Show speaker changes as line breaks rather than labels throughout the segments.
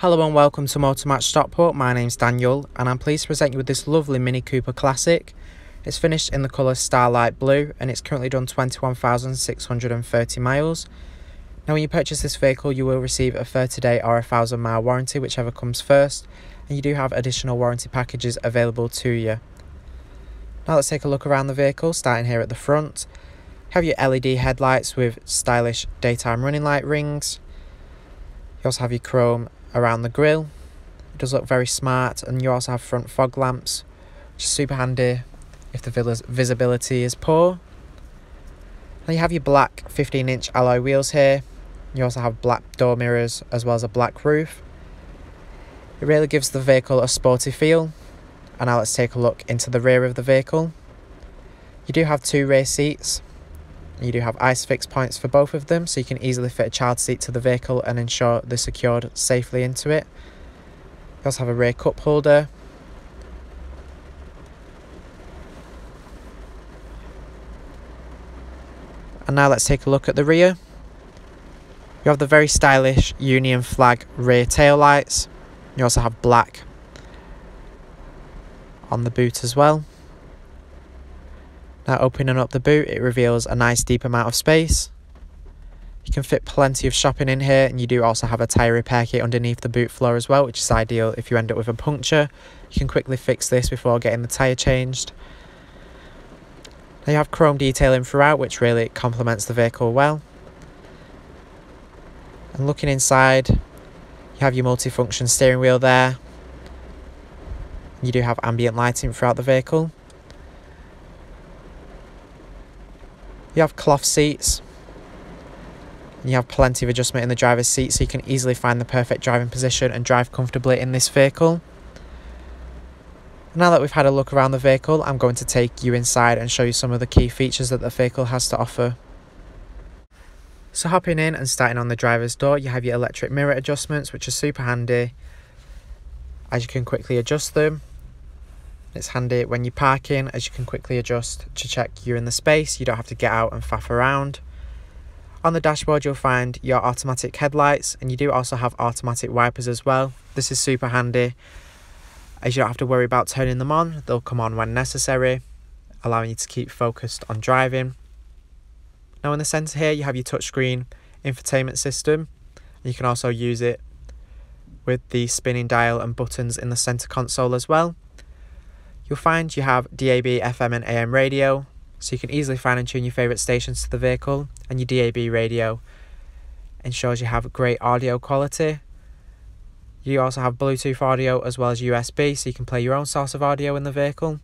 Hello and welcome to Motormatch Stockport. My name's Daniel and I'm pleased to present you with this lovely Mini Cooper Classic. It's finished in the colour Starlight Blue and it's currently done 21,630 miles. Now when you purchase this vehicle you will receive a 30 day or a 1000 mile warranty whichever comes first and you do have additional warranty packages available to you. Now let's take a look around the vehicle starting here at the front. Have your LED headlights with stylish daytime running light rings. You also have your chrome around the grille. It does look very smart and you also have front fog lamps which is super handy if the visibility is poor. Now you have your black 15 inch alloy wheels here. You also have black door mirrors as well as a black roof. It really gives the vehicle a sporty feel. And now let's take a look into the rear of the vehicle. You do have two rear seats you do have ISOFIX points for both of them, so you can easily fit a child seat to the vehicle and ensure they're secured safely into it. You also have a rear cup holder. And now let's take a look at the rear. You have the very stylish Union flag rear tail lights. You also have black on the boot as well. Now opening up the boot, it reveals a nice deep amount of space. You can fit plenty of shopping in here and you do also have a tyre repair kit underneath the boot floor as well, which is ideal if you end up with a puncture. You can quickly fix this before getting the tyre changed. Now you have chrome detailing throughout, which really complements the vehicle well. And looking inside, you have your multifunction steering wheel there. You do have ambient lighting throughout the vehicle. You have cloth seats. You have plenty of adjustment in the driver's seat so you can easily find the perfect driving position and drive comfortably in this vehicle. Now that we've had a look around the vehicle, I'm going to take you inside and show you some of the key features that the vehicle has to offer. So hopping in and starting on the driver's door, you have your electric mirror adjustments, which are super handy as you can quickly adjust them. It's handy when you're parking as you can quickly adjust to check you're in the space. You don't have to get out and faff around. On the dashboard you'll find your automatic headlights and you do also have automatic wipers as well. This is super handy as you don't have to worry about turning them on. They'll come on when necessary, allowing you to keep focused on driving. Now in the centre here you have your touchscreen infotainment system. You can also use it with the spinning dial and buttons in the centre console as well. You'll find you have DAB, FM and AM radio, so you can easily find and tune your favourite stations to the vehicle, and your DAB radio ensures you have great audio quality. You also have Bluetooth audio as well as USB, so you can play your own source of audio in the vehicle.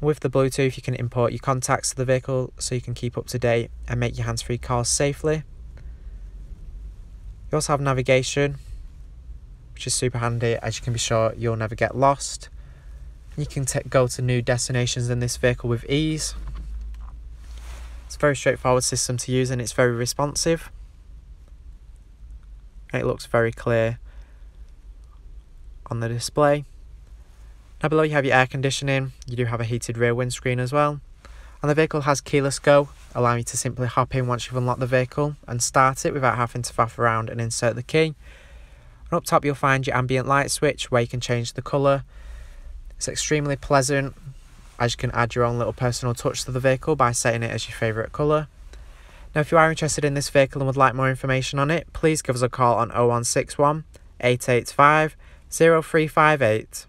With the Bluetooth, you can import your contacts to the vehicle so you can keep up to date and make your hands free calls safely. You also have navigation, which is super handy as you can be sure you'll never get lost. You can go to new destinations in this vehicle with ease. It's a very straightforward system to use and it's very responsive. It looks very clear on the display. Now below you have your air conditioning, you do have a heated rear windscreen as well. And the vehicle has keyless go, allowing you to simply hop in once you've unlocked the vehicle and start it without having to faff around and insert the key. And up top you'll find your ambient light switch where you can change the colour. It's extremely pleasant as you can add your own little personal touch to the vehicle by setting it as your favourite colour. Now if you are interested in this vehicle and would like more information on it, please give us a call on 0161 885 0358.